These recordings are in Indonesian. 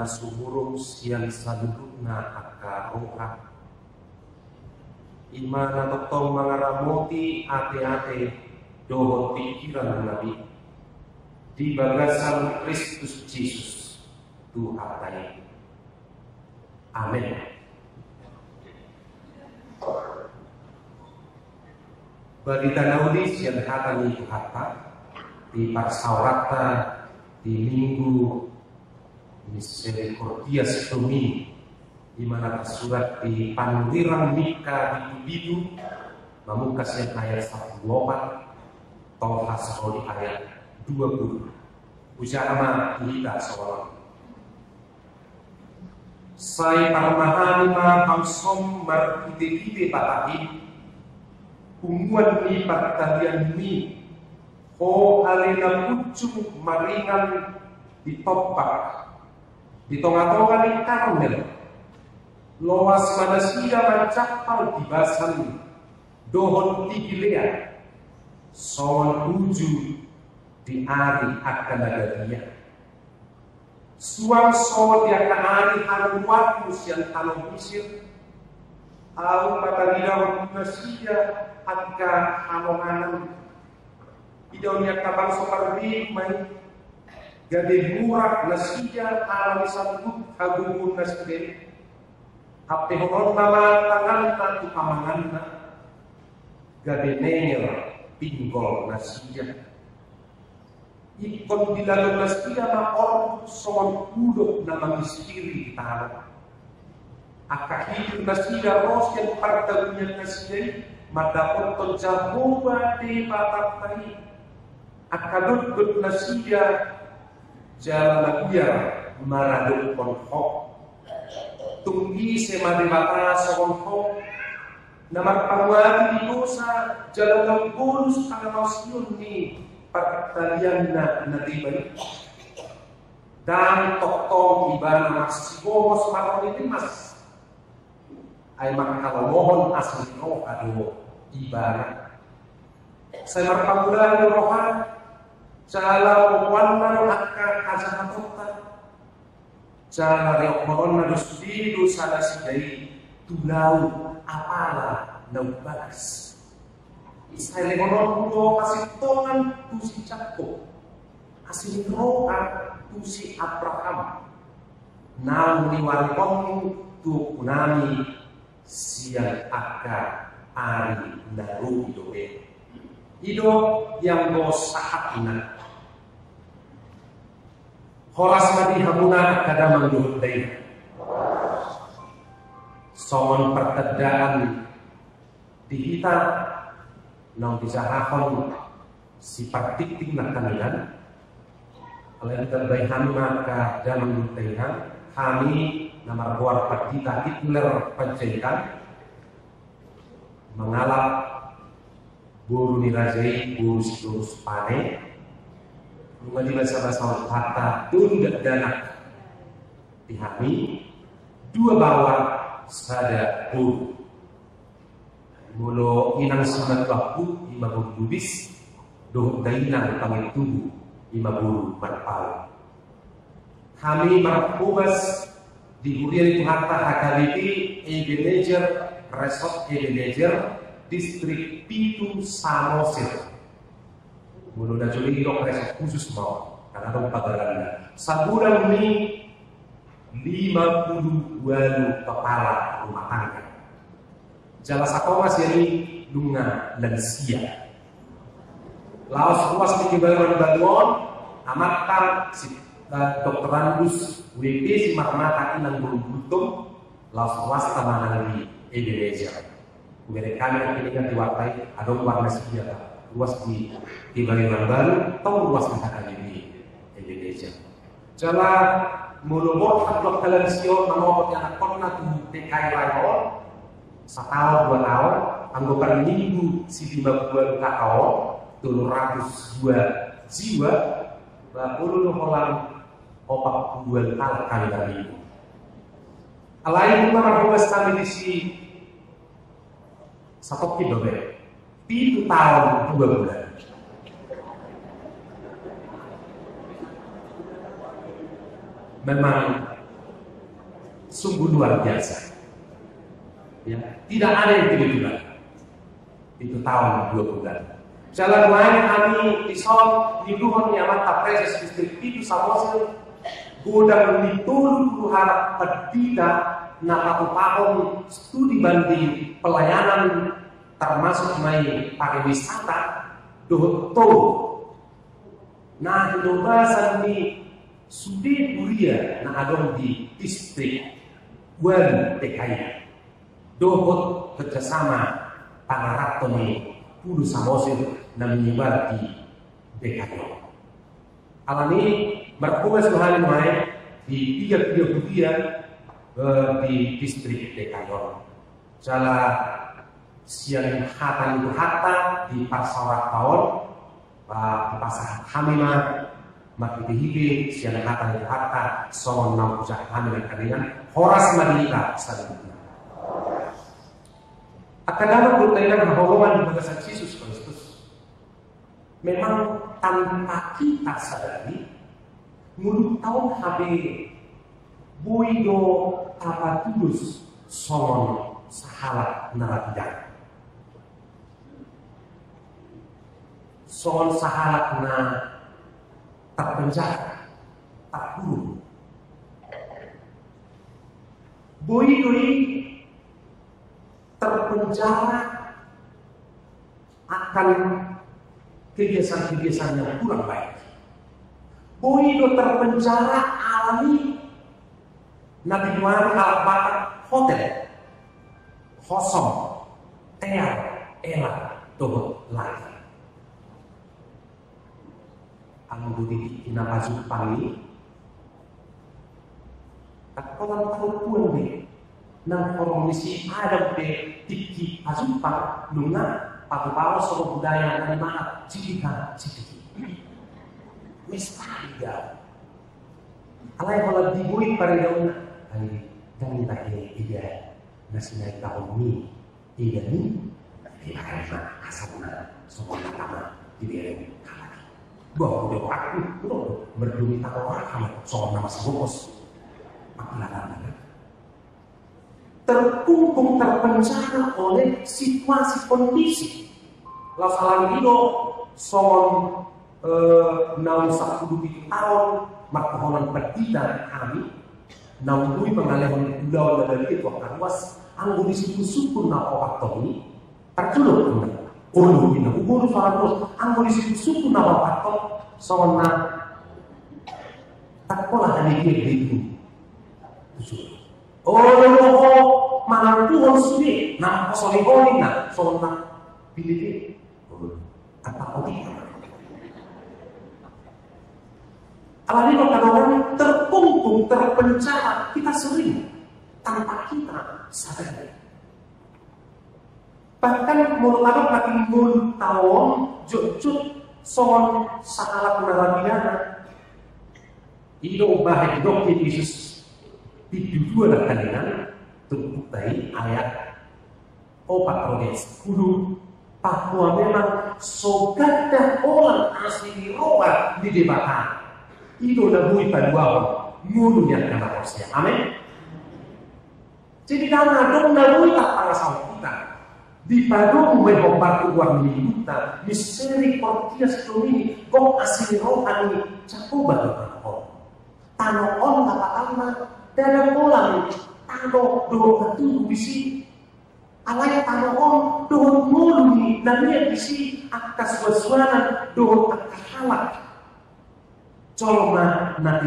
Dame debata nasu burung siang saludukna aka roha. Imana totong mangaramoti ate-ate doho pikiran nabi. Di bagasan Kristus Yesus Tuhan Amin. Balita naudis yang kata itu kata di parsaurata di minggu misericordia setumi di mana surat di panwirang mika di bidu mamukas yang ayat satu dua toha di ayat dua puluh. Ujarama kita seorang. Sai parmahani ma pangsom mar kite-kite patahi Kumuan ni pagtalian ni Ho alina pucung maringan di topak Di tonga-tonga ni karmel Loas manusia mencapal di basan Dohon tigilea Soan uju di ari akan nagaria Suang soan di akan ari harum waktu siang tanong misir Au patagina manusia agka hamonganan Idaw niya kabang soparbi may gade burak na siya alam sanggup kagugun na siya Ape horon nama tangan na tukamangan na gade nengel pinggol na siya Ikon dilalog na siya na orang soan kudok na mangistiri tanah Akahidu na siya ros yang partagunya na siya madapat Jehovah di patapani akadut gut nasiya jalan dia maradut konhok tunggi semade bata sokonhok namar pangwati di dosa jalan bonus angausiun ni. Pertalian na natibay dan toktong iba magsibomos maron ini mas. Ay asli roh ado ibarat. Saya marpamulan rohan Cala pupuan akka kasahatota Cala reok mohon na dusdido sa nasidai Tulaw apala na bagas Isay lehonon mo kasitongan tu si Jacob Asin roka tu si Abraham. Nang niwalikon tu kunami siang akka ari naru idoe. Ido yang go sahatina. Horas madi hamuna kada mangduhut dai. Songon pertedaan di kita nang disahahon si partik na kanilan Kalian terbaik hamuna ka dalam taihan kami nama buat kita Hitler pencegahan mengalap buru nirajai buru seluruh pane mengenai bahasa-bahasa kata tunda danak dihami dua bawah sada buru Mulu inang sunat waktu lima budis doh dainang pangit tubuh lima buru berpal. Kami marpubas di itu harta Hakaliti Ebenezer Resort Ebenezer distrik Pitu Samosir Mulu na juli itu resort khusus mau karena ada pagaralan sabulan ini 52 kepala rumah tangga jala sakomas ini lunga lansia laos ruas bantuan amatkan si Dr. Randus WP si marmata inang belum butuh laos manang di Indonesia. Kemudian kami akan ingat diwakai ada warna senjata luas di di baru atau luas katakan di Indonesia. Jala mulumot at kalian sio mamot yang akon na tu TKI layo setahun dua tahun anggokan minggu si lima bulan kakao turun ratus dua jiwa Bapak holang opak dua kali dari itu. Alain buas kami di si satu kilo tiga tahun dua bulan. memang sungguh luar biasa. Ya, tidak ada yang kebetulan. Itu tahun dua bulan. Jalan lain kami di Luhon yang mata preses distrik itu samosel gudang ditulu harap pedida na pahong studi banding pelayanan termasuk mai pariwisata doho Nah, inovasi ni sudi buria na adong di distrik Wen DKI. Dohot kerjasama pangarato ni Pulu Samosir na menyebar di DKI. Alani berkuas mahal mai di tiga tiga buria di distrik DKI. Salah siang hatan itu hata di pasar tahun di pasar hamima mati dihibi siang hatan itu hata songon enam pusat hamil kalian horas madinita selanjutnya akan dapat bahwa di bagasan Yesus Kristus. Memang tanpa kita sadari mulut tahun habe buido tulus songon sahalat narapidana soal sahalat na tak guru. Bui-bui terpenjara akan kebiasaan-kebiasaan yang kurang baik. Bui itu terpenjara alami Nabi Muhammad al hotel kosong tear elah tuh lagi ang budi kinakasupani at kolang kalupuan di ng koromisi adam pe tiki azupa luna pagbabawa sa budaya ng mga chika chiki mestariga alay wala dibuit pa rin na ay ganita ke iya na sinay taon ni. Iya ni di ba asal na sa mga tama di bahwa udah aku berdumi orang soal nama sebungkus maknanya terkungkung terpenjara oleh situasi kondisi. Lasalan itu soal eh, naun satu tujuh tahun markohonan perdita kami. Naun dui pengalihan udah dari itu akan was anggur di situ suku na ini terculuk Ulu ina uguru soal terus. Anggo di situ suku nama patok sona takola hari dia itu. Oh, oh, mana Tuhan nama solihoni na sona pilih apa kau Alani kadang terkungkung, terpenjara, kita sering. Tanpa kita sadar. Bahkan mulut makin mulut tawon, jujut, son sakalat narabiyana. Ilo bahaya dokter Yesus. Di dua lah kalian terbukti ayat. Opat rodes sepuluh bahwa memang sogadah orang asli roba di debatan itu nabui paduawan mulunya karena harusnya amin. Jadi karena dong nabui tak para kita di padung mehobat uang minuta misericordia ini kok asli rohani cakuba on tano on kata dalam kolam tano do itu bisi alay tano on do mulu ni namanya bisi akas waswana do akahalak nanti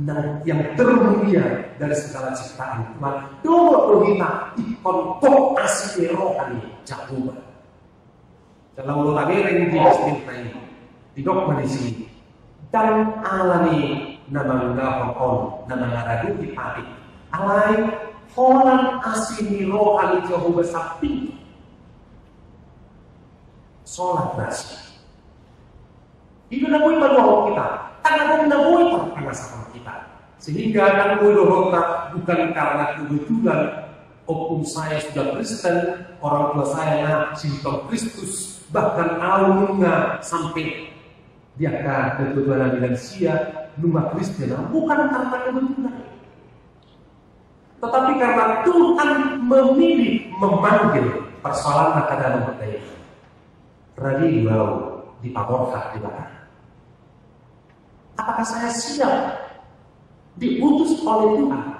dan yang termulia dari segala ciptaan Tuhan. Doa kita ikon asli rohani cakuba. Dalam ulo lagi yang di ini di. Dogma di sini. Dan alani nama ngapon nama ngaradu di pati. Alai holan asli rohani Jehovah sapi. Sholat nasi itu namanya baru kita karena kau namanya panas sehingga kan dohota bukan karena kebetulan Opung saya sudah Kristen, orang tua saya simptom Kristus, bahkan alumna sampai Dia akan ketujuan bilang sia numa Kristen bukan karena kebetulan. Tetapi karena Tuhan memilih memanggil persoalan maka dalam berdaya. Radi mau dipaborkan di mana? Apakah saya siap diutus oleh Tuhan?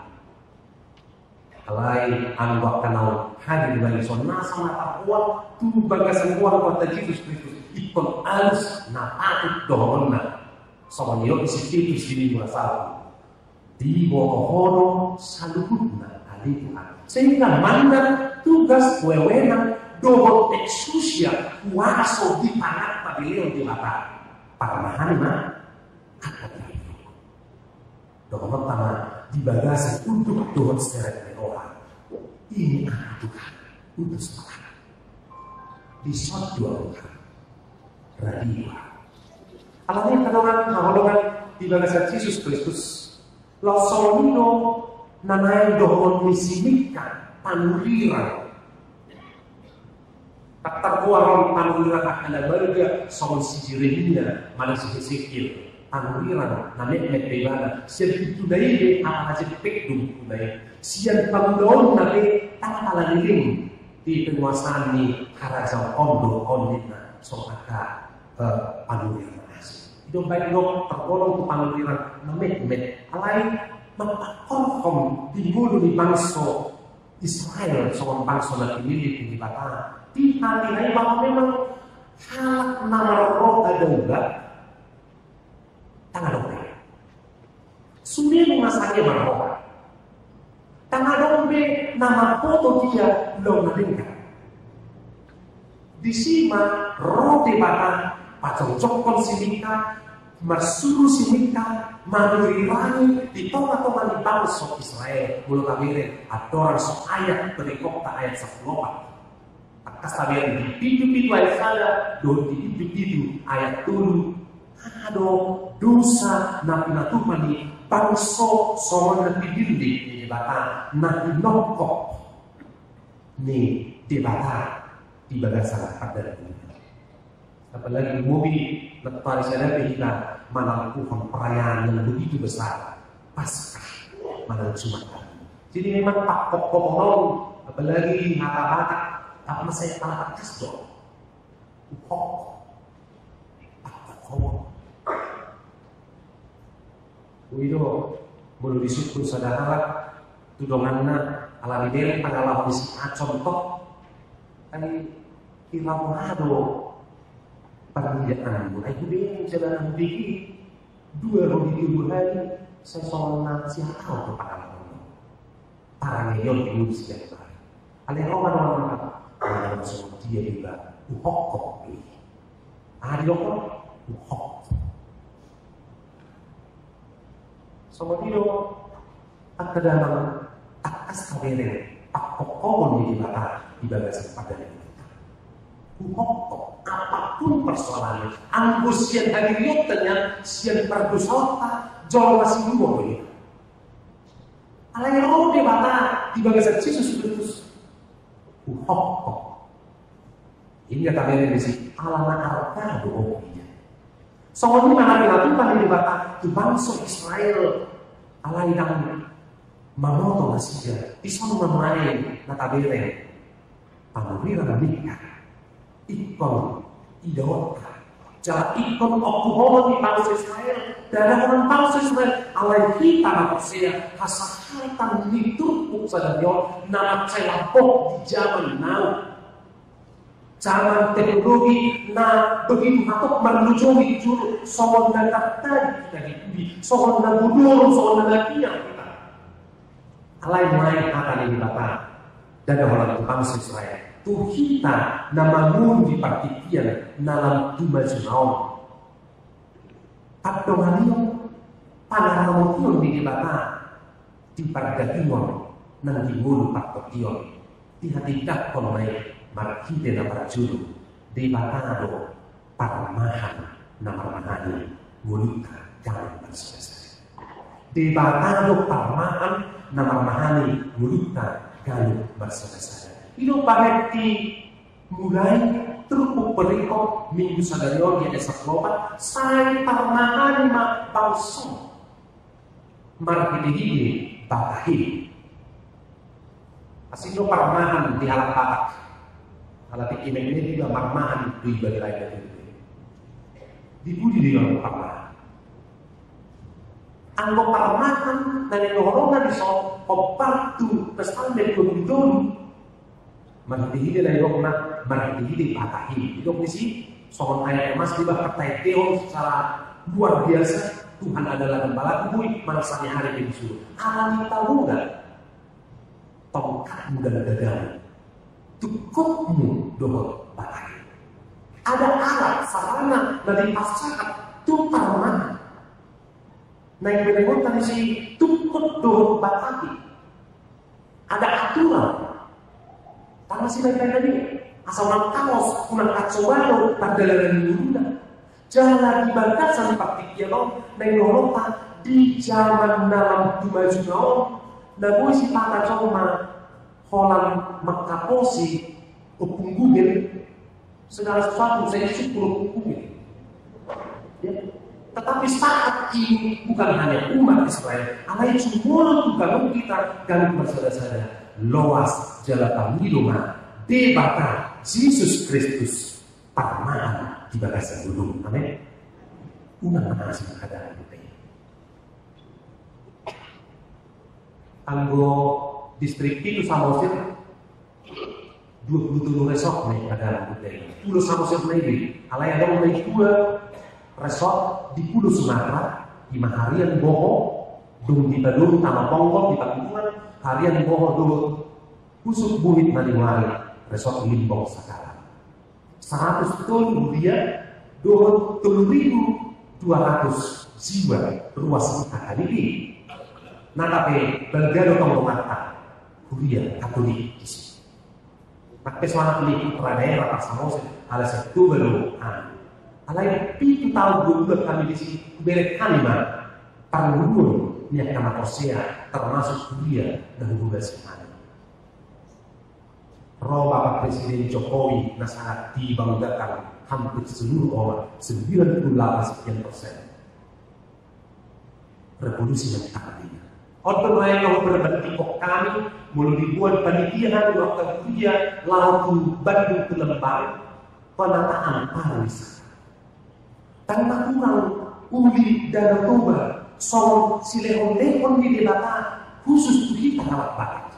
Alai anggap kenal. Hadir bagi sona sama takwa tu bagasan kuat kata Yesus Kristus. Ikon alus na patut dohona sama niyo isipitu sini merasa di bohono saluhutna alituhan sehingga mandat tugas wewenang dohon eksusia kuaso di panat pabilio di mata para mahana apa itu dohon tama di bagasi untuk dohon seret orang ini anak Tuhan untuk semangat di suatu Tuhan radio. Alamnya kadang kahologan di bagasan Yesus Kristus. La solino nanay dohon misimika panuliran. Taktakuaron panuliran akan berga soal si Jeremia mana Panuliran na met-met bebana. Siya tutuday ang aja pekdum tutuday. Siya pangdoon na be tangatalaling di penguasaan ni Karajang Ondo Ondina so aka uh, panuliran asli. Itu baik dong tergolong ke panuliran memet-met. Alai memakonkom di bulu di bangsa Israel soal bangsa na pinili di bata. Di hati bahwa memang halak nama roh ada Sudah mengasahnya marah Tangan dombe nama foto dia lo nadengkan. Di sima roh di bata pacong cokon simika marsuru simika manurirai di tonga-tonga di bangsa Israel. Mulu kamire adoran so ayat berikop tak ayat sepuluh akas tabian di pitu-pitu ayat sada do di pitu ayat tulu ado dosa na pinatupani bangso soman na pidindi di bata na inokok ni di bata di bagasan pada apalagi mobil lepas saya kita melakukan perayaan yang begitu besar. Paskah malam Jumat jadi memang tak pokok apalagi kata-kata apa saya kata kasdo pokok tak pokok Wido mulu disukun saudara. Tudonganna ala diberi pangalaman si contoh kan ilau ado pekerjaan mulai gede jalan bigi dua rodi di hari nasi tahu ke pengalaman para neyon di Indonesia setiap hari. Ada orang orang kata orang semua dia juga uhok ini ada orang uhok sama dia tak dalam atas kabere apa pun di mata di bagasi pada kita Pokok apa pun persoalannya, anggus sian hadiriyot tanya sian perdusota jauh masih dua begitu. Alai roh di mata di bagasi Yesus Kristus. Pokok. Ini kata beri di sini alamat arta doa Soalnya ini mana bila Tuhan di bata di bangsa Israel alai dang mamoto masih di sana memain natabere pamurira nikah ikon idola Jangan ikon okuhon di bangsa Israel Dan orang bangsa Israel Alai kita nama saya Hasahatan ditumpuk dia Nama saya lapok di zaman now Zaman teknologi na begitu atau menuju juru soal na tadi kita dipuji soal na budur soal na kita. Alai main akan ini bapak. Dan orang bangsa Israel. Tuhita nama mun di partikian nalam tuma junaon. Atau maniyo panaramotion di bata di pargatingon nang di mun partokion. Di hati kon may markite na parjulu di batado paramahan na marmahani mulika jangan berselesai. Di batado paramahan na marmahani mulika jangan berselesai. Ino paheti mulai Terupuk perikop minggu sadarion di esa kelopat Sai parmahan ma bausong Marhidi batahi Asino parmahan di halang patak Halat ikimek ini juga di ibadah lain Dibudi dengan parmahan Anggo parmahan dan yang di so Opartu pestambe kebidolu Marhidi na yok na marhidi patahi. Itu misi soal ayat emas di bawah teo secara luar biasa Tuhan adalah gembala kubui manasanya hari ini disuruh. Alami tahu nggak? Tongkatmu dan gagal. Cukupmu doa patahi. Ada alat sarana dari pasangan tukar mana? Naik benegon tadi si tukut doa patahi. Ada aturan karena si baik-baik tadi, asal orang kaos, kunang kacobalo, pagdalaran nilunda. Jalan di batasan paktikiyano, nang nolota di zaman dalam dumaju naon, naboy si pata coma, holang makaposi, upung segala sesuatu saya syukur upung gugil. Ya. Tetapi saat ini bukan hanya umat Israel, alai semua juga kita dan bersaudara-saudara loas jalan miluma debata Jesus Kristus parmaan di bagasan gunung. Amin. Unang manasi keadaan kita. Anggo distrik itu Samosir 27 resort nih keadaan kita. Pulau Samosir maybe. Alay ada mulai dua resort di Pulau Sumatera, di Maharian Boho, Dung di Badung, Tanah Ponggol, di Pakungan, harian Boho dulu Kusuk buhit maliwari resort limbong sekarang. 100 ton rupiah, 2700 jiwa ruas kita ini. Nah tapi belgado kamu mata kuliah katolik di sini. Tapi suara pelik putra daerah pas sama ala satu baru ah. Alai itu tahu dulu kami di sini kami mah tanggung niat nama Korsea termasuk kuliah dan juga semuanya. Roh Bapak Presiden Jokowi sangat dibanggakan hampir seluruh orang 98 sekian persen revolusi yang. Orang kalau berbagi kok kami mulai dibuat panitia waktu kuliah lalu Bandung ke Lembang penataan pariwisata. Tanpa kurang uli dan toba soal silehon-lehon di debata khusus kita rawat bakat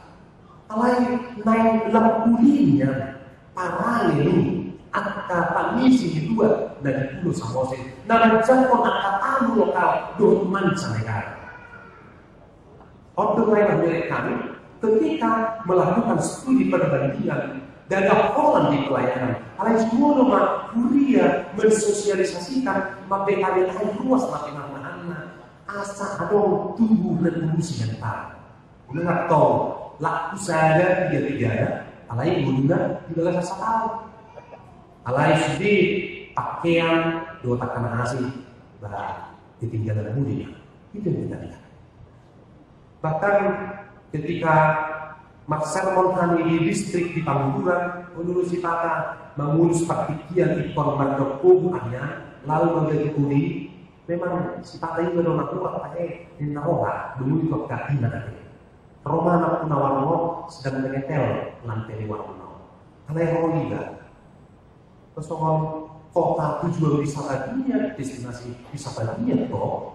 alai naik lempulinya paralelu angka di dua dari pulau Samosir dan jangkau angka tamu lokal dua mancanegara. Lain dari kami ketika melakukan studi perbandingan dan laporan di pelayanan, alai semua nama kuliah mensosialisasikan materi lain luas materi anak asa ada tubuh revolusi yang tahu. Mengat tahu. Laku saya tiga tiga ya alai guna tidak rasa tahu. Alai sudi pakaian dua takkan nasi bah ditinggalan budi itu yang kita lihat bahkan ketika Marcel Montani di distrik di Panguran menurut si Pata mengurus partikian ikon Mardoku hanya lalu menjadi kuli memang si Pata ini menolak kuat di Naroha dulu di kota nanti Roma anak punawarno sedang menyetel lantai di warno. Karena yang juga. Persoalan kota tujuan wisata dunia, destinasi wisata dunia toh,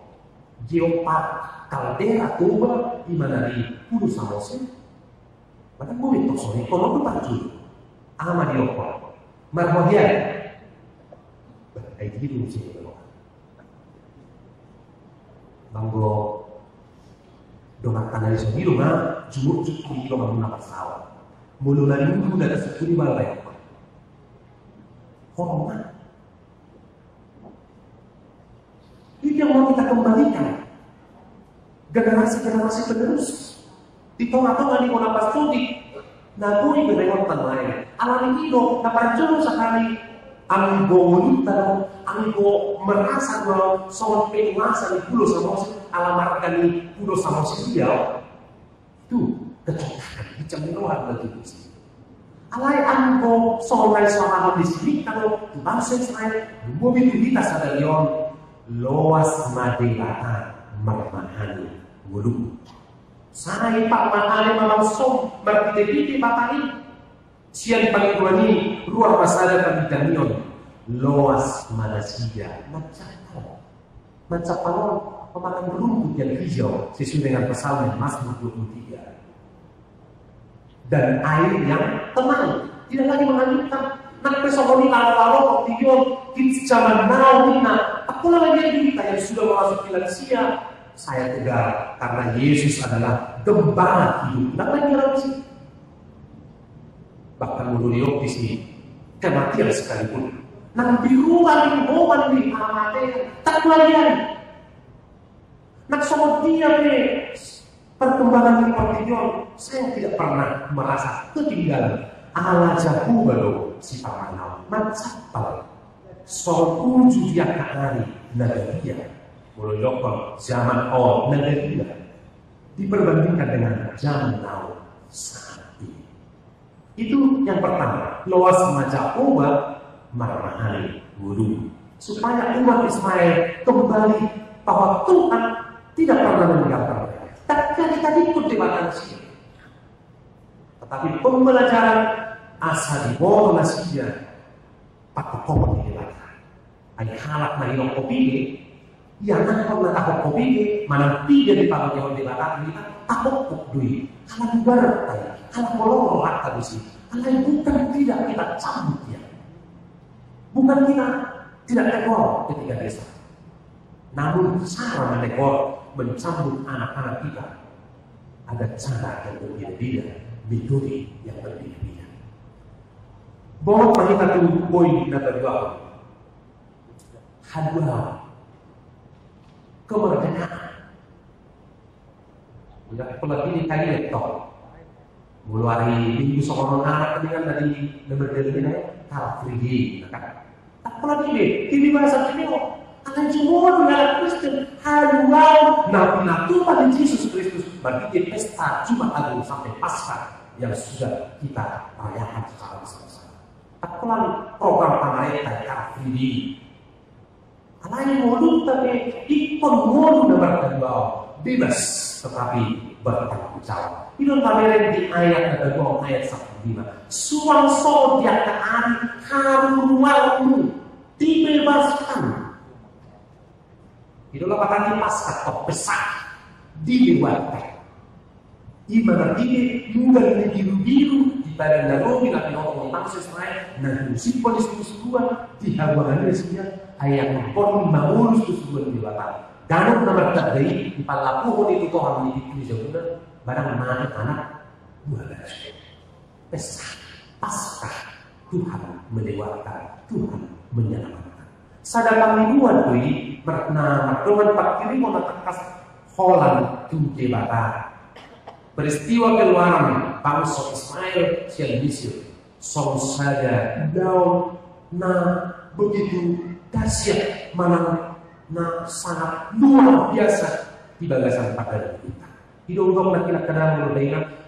geopark kaldera toba di mana di Samosir. Maka mau itu soalnya kalau itu baju, ama di opa, marmohian, kayak gitu sih Banggo Donga kanali so biro nga jumo cukup di lo mamuna pasawa. Mulu na nungu na kasukuri balay. Hormat. Itu yang mau kita kembalikan. Generasi-generasi penerus. Di tengah-tengah di pas studi. Naburi berewat tanah Alami ino, napanjolo sekali ang bonita, ang merasa bahwa soal penguasa di pulau sama alamatkan di pulau sama dia itu kecocokan, bicara bagi Gusti. Alai angko solai sama di sini kalau bangsa Israel mobilitas ada leon loas madelata marmahani guru. Saya pak mahali malam som berpiti-piti ini. Sian ruang masada kami danion loas manasija macam macam pemakan rumput yang hijau sesuai dengan pasal Mazmur 23 dan air yang tenang. Tidak lagi menghanyutkan. Nak pesokoni lalu-lalu kok kita zaman now Aku lagi kita yang sudah masuk lansia. Saya tegar karena Yesus adalah gembala hidup. Tidak lagi sih. Bahkan menurut di sini kematian sekalipun. Nang biruan bawah di amate tak lagi. Nak somot dia perkembangan Leopardion saya tidak pernah merasa ketinggalan ala jahu baru si pamanau mancapal so tuju dia hari nagaria mulai lokal zaman awal nagaria diperbandingkan dengan zaman now saat ini itu yang pertama. Luas majakuba marahani guru. Supaya umat Ismail kembali bahwa Tuhan tidak pernah meninggalkan tapi kita ikut di manusia. Tetapi pembelajaran asa di bawah manusia pakai. Ay halak na ilong kopi Ya nang na takot kopi manang tiga di yung di kita takot kok dui. Kalau bubar tayo, kalau kolong at tabusi. Kalau bukan tidak kita cabut ya. Bukan kita tidak tekor ketika desa. Namun cara menekor mencambuk anak-anak kita ada cara yang berbeda-beda, metode yang berbeda-beda. Bahwa kita tu poin na kedua, hadwa kemerdekaan. Ya, apalagi ini kali laptop. Mulai minggu seorang anak dengan dari nomor dari ini, taraf 3D, kan? Apalagi ini bahasa ini semua dengan Kristen haluan nabi-nabi pada Yesus Kristus bagi pesta Jumat Agung sampai Paskah yang sudah kita rayakan secara bersama-sama. Akuan program pemerintah kafiri. Alai modul tapi ikon modul dapat kedua bebas tetapi bertanggung jawab. Itu pameran di ayat kedua ayat satu. Suang so dia ke hari haruwamu dibebaskan Itulah kata di pasca atau besar dilewatkan. Di ini juga ini biru-biru di badan lalu bila pinotong tentang sesuai dan simbolis itu semua di hawakan resminya ayat pon mengurus itu semua di belakang. Dan nomor tadi di palapuhun itu toh hamil di barang mana anak dua belas. Besar pasca Tuhan melewatkan Tuhan menyelamatkan. Sadar kami buat na magtuman pagkirimo na takas Holland tuke bata. Peristiwa keluaran bangsa Ismail siang Misir song saja daun na begitu dahsyat mana na sangat luar biasa di bagasan pada kita. Hidung na kinakadang mo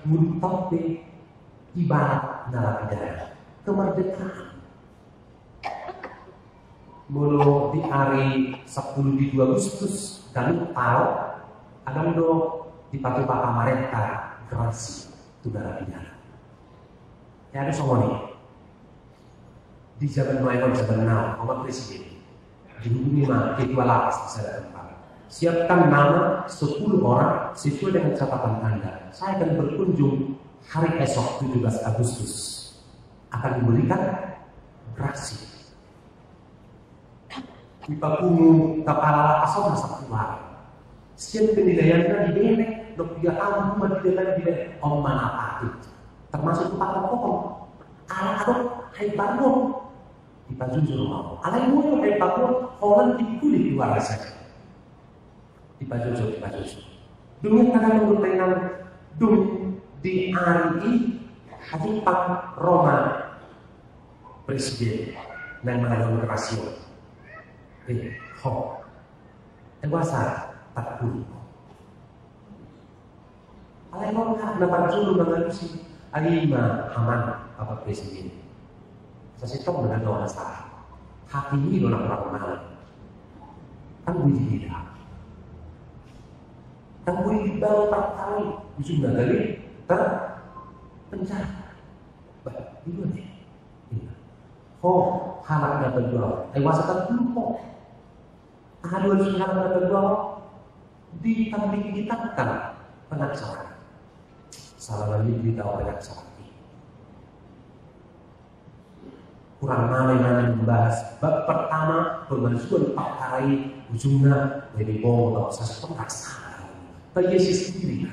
muntok ibarat narapidana. Kemerdekaan mulu di hari 10 di 2 Agustus kami tahu ada do di mereka gerasi itu pidana. Ya ada nih di zaman Noel zaman now, Bapak Presiden dihubungi mah ketua lapas di sana tempat. Siapkan nama 10 orang sesuai dengan catatan Anda. Saya akan berkunjung hari esok 17 Agustus. Akan diberikan gerasi ipapungu kepala asal masa keluar. Sekian penilaiannya di bene, di bene di bene om mana pati. Termasuk empat pokok. Ala adok hai bangun. Di jujur mau. Ala ibu hai bangun di kulit luar saja. Di jujur, di jujur. Dulu karena mengumpulkan dum di hari ini hadipan Roma presiden dan mengalami rasio eh, ho. Dewasa tak puluh. Alay mo nga, napansulo ng ano si Alima aman Bapak Presiden. Saya stop dengan doa salah. Hati ini orang orang mana? Kan gue tidak. Kan gue dibawa empat kali. Ter itu nih. Oh, halak dapat dua. Ayo dulu kok. Ada dua halak dapat dua. Ditambah kita kan pengacara. Lagi beritahu pengacara. kurang mana mana membahas bab pertama pemalsuan perkara ujungnya jadi bohong atau sesuatu salah. Bagi Yesus sendiri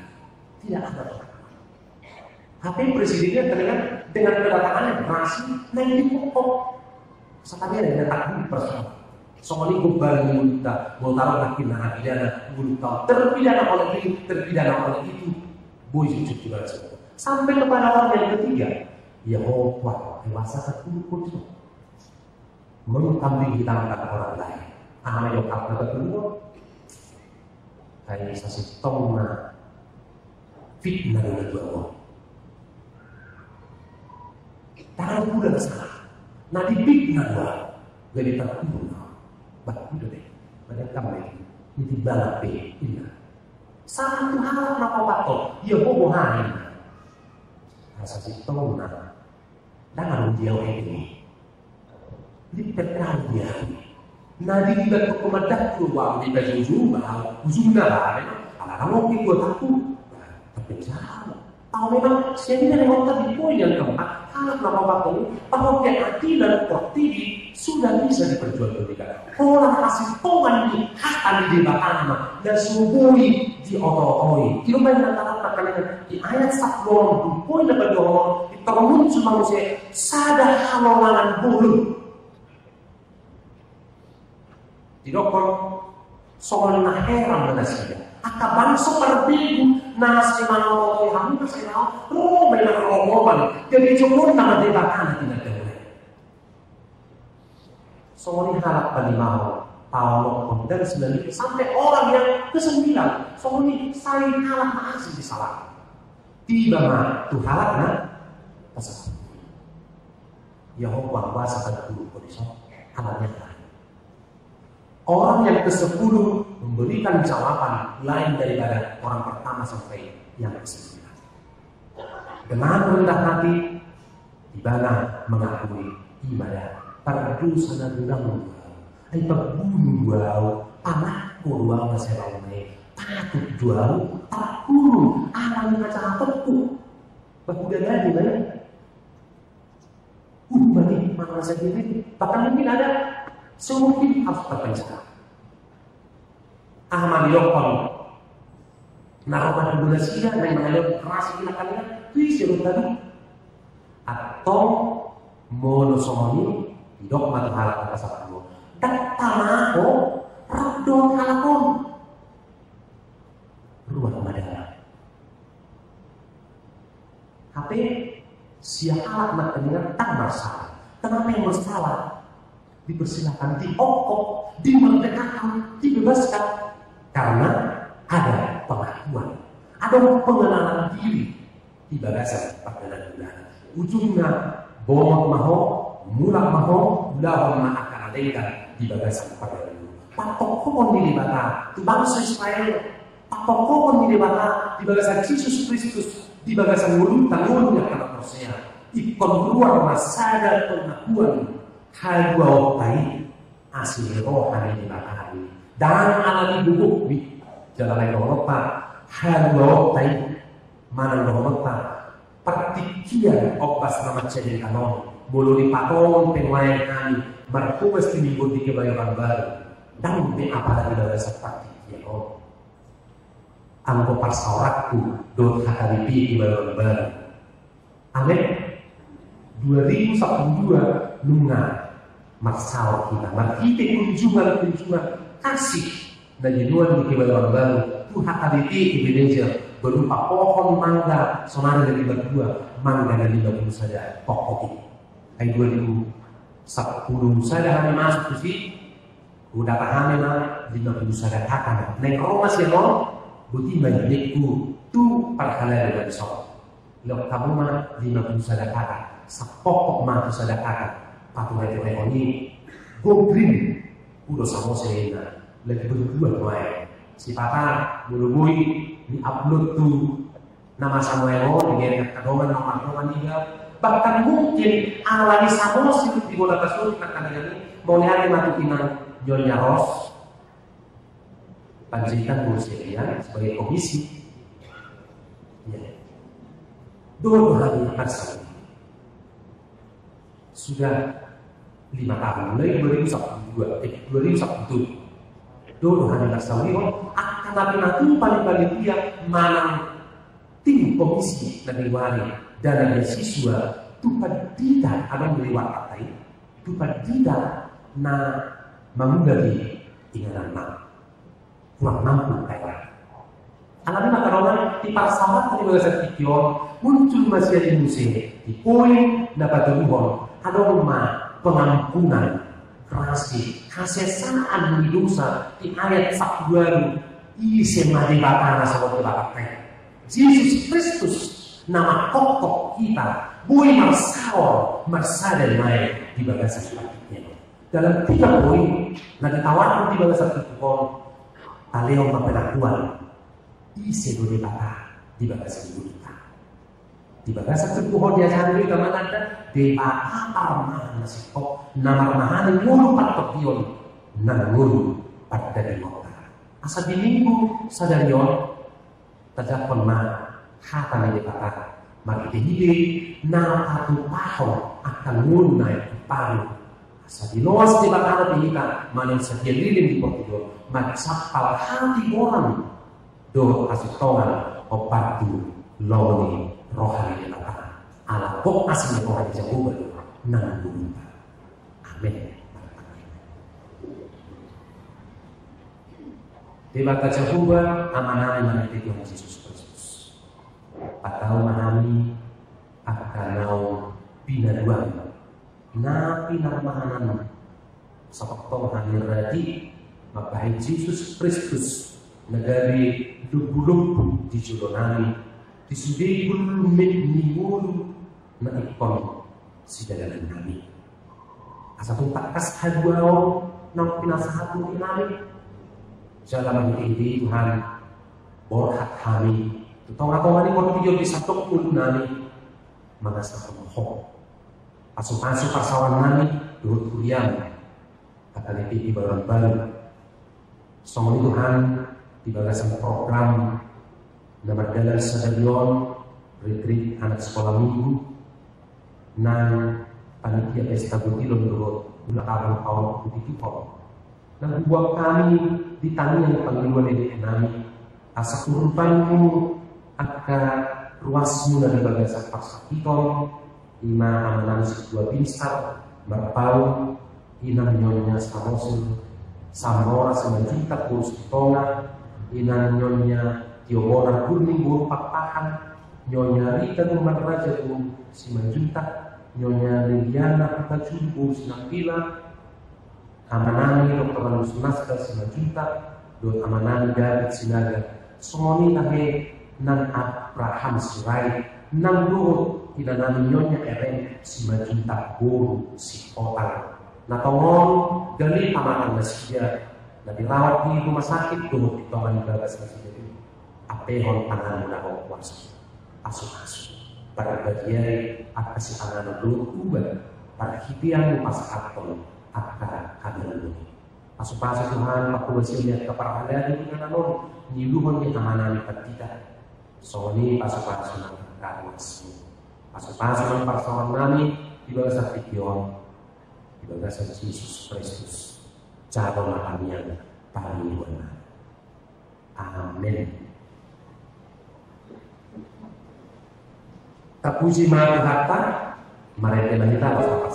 tidak ada tapi presidennya terlihat dengan kedatangannya berhasil naik di pokok. Sekali ada takdir persoalan. Soal itu bagi kita mau taruh lagi nah pidana bulu tahu terpidana oleh itu terpidana oleh itu boy juga sampai kepada orang yang ketiga Yehova dewasa terkumpul mengkambing hitamkan orang lain. Ama yokap na kedua kaya sa sitong na fitna na nagawa. Tangan kuda na sana. Nadibig na dua. Ang kuda na. Ba't kuda na? Ba't kamay? Hindi balap eh. Sa ating harap na pabato, Yehobohanin na. Sa sitong na dia ini. Di petraglia. Nadi kita ke pemedak keluar di baju jumlah, jumlah lah. Kalau kita takut, tapi jangan. Tahu memang sehingga memang tadi poin yang keempat, kalau nama waktu bahwa keadilan tertinggi sudah bisa diperjualbelikan. Orang hasil tongan ini akan didebatkan dan sumuri di otoi. Itu banyak kata-kata di ayat 10 di poin dapat dua termuncul manusia sadar halalan bulu. Didokon soal na heran na siya. Akaban sa parbigo na si Manolo Hamu kasi na oh may nakakoroban. Jadi jumur na madebatan na tinagawin. So ini harap palimaw Paulo dan sembilan sampai orang yang kesembilan. So ini saya harap masih disalah. Tiba mah tuh harap nah pasal. Yehova kuasa pada guru kondisi amalnya Orang yang ke-10 memberikan jawaban lain daripada orang pertama sampai yang ke-9. Dengan rendah hati, mana mengakui ibadah. Perdu sana bilang ay pagbuno wow anakku wow na sa raunay takot wow takuro alam na sa kapatku pagkudalan di ba uh balik mana sa diri? Mungkin ada. Semungkin harus berpencar. Ahmad Yokon. Naroban Indonesia yang mengalir keras kita kalian itu tadi. Atau monosomoni dok matu halak kata sabtu dan tamako radon halakon ruang madara HP siapa mak dengan tak masalah kenapa yang bersalah. Dipersilakan, diokok, dimerdekakan, dibebaskan. Karena ada pengakuan, ada pengenalan diri di bagasan perdana negara. Ujungnya bomot maho, mulak maho, lawan ma akan ada di bagasan perdana negara. Patokon di bata, di bangsa Israel. Patokon di bata, di bagasan Yesus Kristus, di bagasan mulut tanggungnya karena persia. Ikon keluar masada pengakuan hal dua baik asli rohani di matahari dan alami bubuk di jalan lain Eropa hal dua baik mana Eropa partikian opas nama jadi kanon bulu di paton penguayan kami berkuas di minggu di kebayoran baru. Dan di apa lagi dari seperti ya oh angko parsauratku dot hakaripi kebayoran baru. Amin. 2012 lunga masalah kita. Makita kunjungan-kunjungan kasih dan jenuan di kebayoran baru. Tuhan haditi Indonesia berupa pohon mangga sonara dari berdua mangga dan lima puluh saja pokok ini. Ayat dua ribu sepuluh saja kami masuk sini. Udah kami mah lima puluh saja kakak. Naik orang masih mau buti banyak tu perkala dari sok. Lok kamu mah lima puluh sadakata. Sepokok mah sadakata. Patungan itu ini. Goblin. Udah sama saya lagi berdua main. Si papa bulu di upload tuh nama Samuel dengan kadoman kadoman juga. Bahkan mungkin alami Samuel di bola tersebut akan ini mau lihat mati inang Nyonya Ros panjaikan Bulgaria sebagai komisi ya. dua hari asal sudah lima tahun mulai 2012 eh 2007 dua hari asal ini akan tapi nanti paling-paling dia mana tim komisi dari wali dan siswa tupat tidak ada melewat katai tupat tidak na mengundali ingatan nama kurang mampu kayak Alami makaronan di pasaran tadi bahasa Kikion muncul masih di musim di poin dapat terubah ada rumah pengampunan kasih kasesaan dosa di ayat sak baru isi mati bakana sama bapak Yesus Kristus nama pokok kita boleh marsawar marsada naik di bagasa selanjutnya. Dalam tiga poin nah ditawarkan di bagasa Kikion Aleo mapenatuan ise dole bata di bagasa kita. Di bagasa tubuh dia cari di mana ada di nasi kok nama mahani mulu patok dion nan mulu pada di kota. Asa di minggu sadarion tajapon ma hata ni bata mari dihili na atu paho akan ngunai paru Asa di luas di bata di kita manin sedia lilin di portugol magsakal hati orang. Do asutongan opatu loni rohani asli orang jawa nang bumba amin. Di bata Jehovah amanah mana Tuhan Yesus Kristus. Atau mahami akan nau pinaduan na pinarmahanan sa pagtawhan ni maka Yesus Kristus. Negari lubu-lubu di julonami di sudai bulumit ni mulu na ikon si dalam kami. Asa tu takas hadwao nang pinasahat mo kami jalan ini Tuhan borhat kami. Tutong ako nga ni mo tiyo di satok ulo nami mga sa kamuho Pasok-pasok pasawan nami Duhut kulian Katalipiti barang-barang Sama Tuhan di bagasan program dalam stadion retreat anak sekolah minggu nan panitia pesta butilon dulu gula kabel kawan putih tipol dan buat kami di tani yang panggilan dari kami asa kurbanmu akan ruasmu dari bagasan paksa kita lima amalan sebuah binsar berpau inam nyonya samosul Samora semenjita kurus tonga ina nyonya tiobora kuning buru pakpahan nyonya Rita rumah raja tu simanjuta nyonya Liliana kita cubu sinapila amanani dokter Manus Naska simanjuta do amanani David Sinaga semoni tahe nan Abraham Sirai nan do ina nani nyonya Eren simanjuta buru si otal Nah tolong dari amalan masjid nah dirawat di rumah sakit tuh tongan bagas masjid yang pangan mudah kau kuasa. Asuh pada bagian pangan dulu ubah pada hipian pas akton apa kami asuh asuh Tuhan aku masih lihat keparahalian ini dengan namun niluhon yang amanan tidak. Sony asuh asuh kawas asuh asuh persoalan nami di bawah sakit bagasan Yesus Kristus. Cara memahaminya paling benar. Amin tak puji maha harta mereka kita harus apa